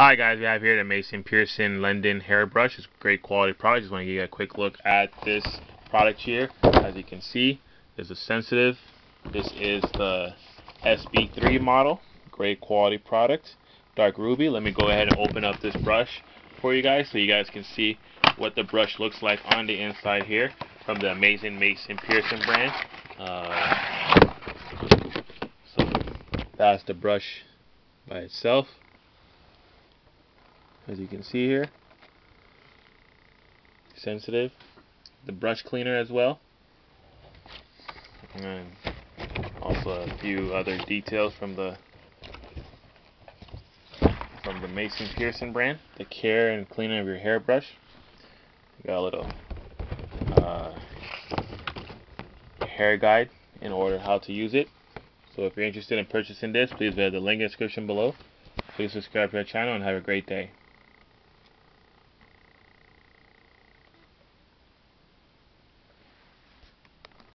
Hi guys, we have here the Mason Pearson London hairbrush. It's a great quality product. Just want to give you a quick look at this product here. As you can see, there's a sensitive. This is the SB3 model. Great quality product. Dark ruby. Let me go ahead and open up this brush for you guys so you guys can see what the brush looks like on the inside here from the amazing Mason Pearson brand. Uh, so that's the brush by itself as you can see here. Sensitive. The brush cleaner as well. And also a few other details from the from the Mason Pearson brand. The care and cleaning of your hairbrush. Got a little uh, hair guide in order how to use it. So if you're interested in purchasing this please visit the link in the description below. Please subscribe to our channel and have a great day